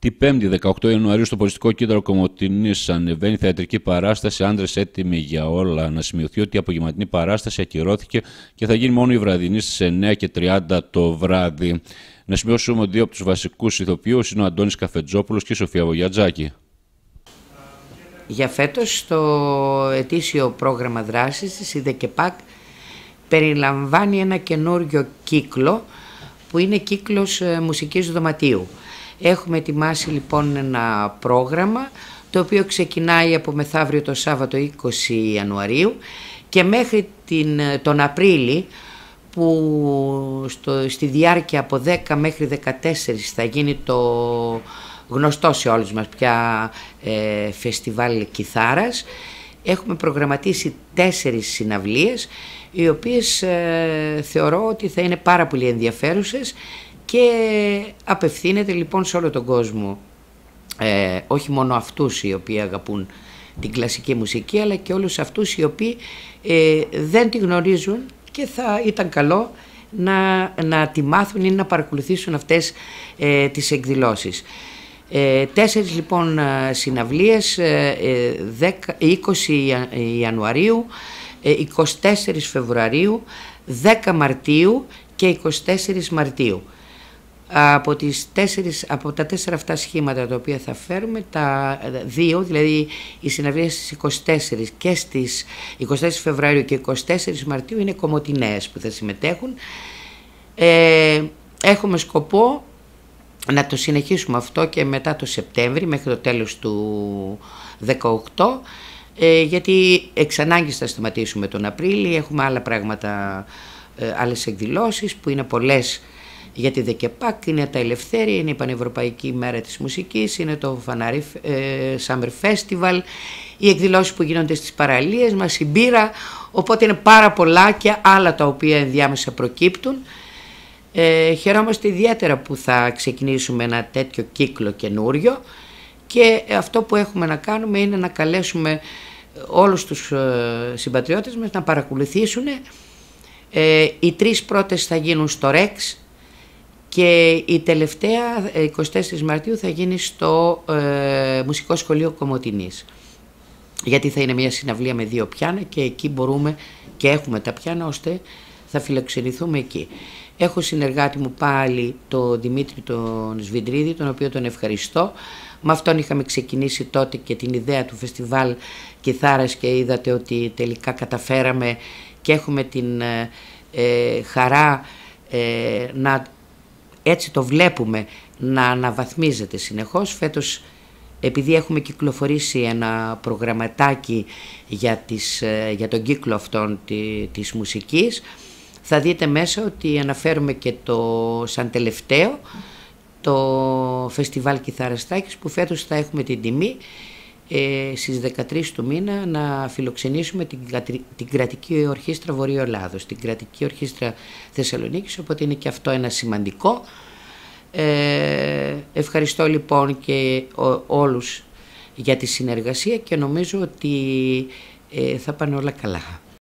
Την 5η 18 Ιανουαρίου στο Πολιστικό Κέντρο Κομωτινής ανεβαίνει θεατρική παράσταση Άντρες έτοιμοι για όλα. Να σημειωθεί ότι η απογευματινή παράσταση ακυρώθηκε και θα γίνει μόνο η βραδινή στις 9 και 30 το βράδυ. Να σημειώσουμε ότι δύο από τους βασικούς ηθοποιούς είναι ο Αντώνης Καφετζόπουλος και η Σοφία Βογιατζάκη. Για φέτος στο ετήσιο πρόγραμμα δράσης της η ΔΕΚΕΠΑΚ περιλαμβάνει ένα καινούριο κύκλο που είναι κύκλος ε, μουσικής δωματίου. Έχουμε ετοιμάσει λοιπόν ένα πρόγραμμα το οποίο ξεκινάει από μεθαύριο το Σάββατο 20 Ιανουαρίου και μέχρι την, ε, τον Απρίλη που στο, στη διάρκεια από 10 μέχρι 14 θα γίνει το γνωστό σε όλους μας πια ε, φεστιβάλ κιθάρας. Έχουμε προγραμματίσει τέσσερις συναυλίες οι οποίες ε, θεωρώ ότι θα είναι πάρα πολύ ενδιαφέρουσες και απευθύνεται λοιπόν σε όλο τον κόσμο ε, όχι μόνο αυτούς οι οποίοι αγαπούν την κλασική μουσική αλλά και όλους αυτούς οι οποίοι ε, δεν τη γνωρίζουν και θα ήταν καλό να, να τη μάθουν ή να παρακολουθήσουν αυτές ε, τις εκδηλώσεις. Ε, τέσσερις λοιπόν ε, συναυλίες, 20 Ιανουαρίου, 24 Φεβρουαρίου, 10 Μαρτίου και 24 Μαρτίου. Από, τις τέσσερις, από τα τέσσερα αυτά σχήματα τα οποία θα φέρουμε, τα δύο, δηλαδή οι συναυλίες στις 24 και στις 24 Φεβρουαρίου και 24 Μαρτίου είναι κομμωτινές που θα συμμετέχουν. Ε, έχουμε σκοπό να το συνεχίσουμε αυτό και μετά το Σεπτέμβρη μέχρι το τέλος του 18 ε, γιατί εξ ανάγκης θα σταματήσουμε τον Απρίλιο, έχουμε άλλα πράγματα, ε, άλλες εκδηλώσεις που είναι πολλές για τη ΔΕΚΕΠΑΚ, είναι τα Ελευθέρια, είναι η Πανευρωπαϊκή Μέρα της Μουσικής, είναι το Φανάρι ε, Summer Festival, οι εκδηλώσεις που γίνονται στις παραλίες μας, η μπύρα, οπότε είναι πάρα πολλά και άλλα τα οποία ενδιάμεσα προκύπτουν. Ε, χαιρόμαστε ιδιαίτερα που θα ξεκινήσουμε ένα τέτοιο κύκλο καινούριο και αυτό που έχουμε να κάνουμε είναι να καλέσουμε όλους τους ε, συμπατριώτες μας να παρακολουθήσουν. Ε, οι τρεις πρώτες θα γίνουν στο ΡΕΞ και η τελευταία 24 ε, Μαρτίου θα γίνει στο ε, Μουσικό Σχολείο Κομωτινής. Γιατί θα είναι μια συναυλία με δύο πιάνα και εκεί μπορούμε και έχουμε τα πιάνα ώστε θα φιλοξενηθούμε εκεί. Έχω συνεργάτη μου πάλι τον Δημήτρη τον Σβιντρίδη, τον οποίο τον ευχαριστώ. Με αυτόν είχαμε ξεκινήσει τότε και την ιδέα του φεστιβάλ κιθάρας και είδατε ότι τελικά καταφέραμε και έχουμε την ε, ε χαρά ε, να έτσι το βλέπουμε να αναβαθμίζεται συνεχώς. Φέτος επειδή έχουμε κυκλοφορήσει ένα προγραμματάκι για, τις, ε, για τον κύκλο αυτόν της μουσικής θα δείτε μέσα ότι αναφέρουμε και το σαν τελευταίο το φεστιβάλ Κιθαραστάκης που φέτος θα έχουμε την τιμή ε, στις 13 του μήνα να φιλοξενήσουμε την, την κρατική ορχήστρα Βορείου Ελλάδος, την κρατική ορχήστρα Θεσσαλονίκης, οπότε είναι και αυτό ένα σημαντικό. Ε, ευχαριστώ λοιπόν και όλους για τη συνεργασία και νομίζω ότι ε, θα πάνε όλα καλά.